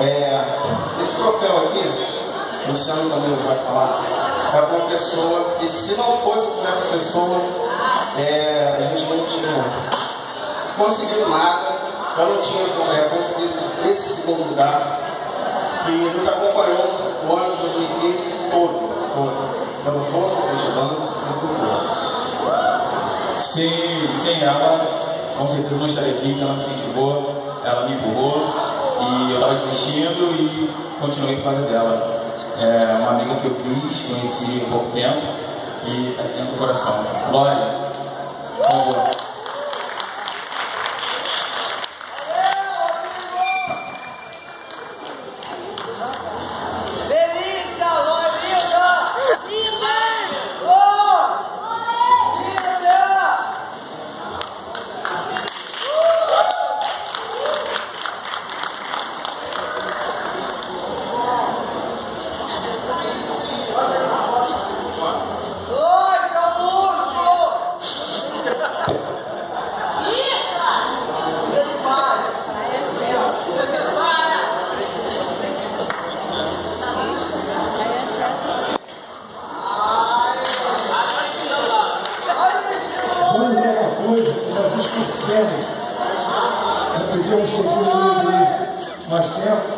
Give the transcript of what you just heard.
É, esse troféu aqui, Luciano também vai falar, é uma pessoa que se não fosse por essa pessoa, é, a gente não tinha conseguido nada, eu não tinha é, conseguido esse segundo lugar, que nos acompanhou o ano de 2015 todo, todo. Quando fomos desejando, muito bom. Sim, sem ela, com certeza não estaria aqui, ela me incentivou, ela me empurrou e eu estava desistindo e continuei por causa dela. É uma amiga que eu fiz, conheci há pouco tempo e dentro do coração. Glória. temos, já pedimos por mais tempo,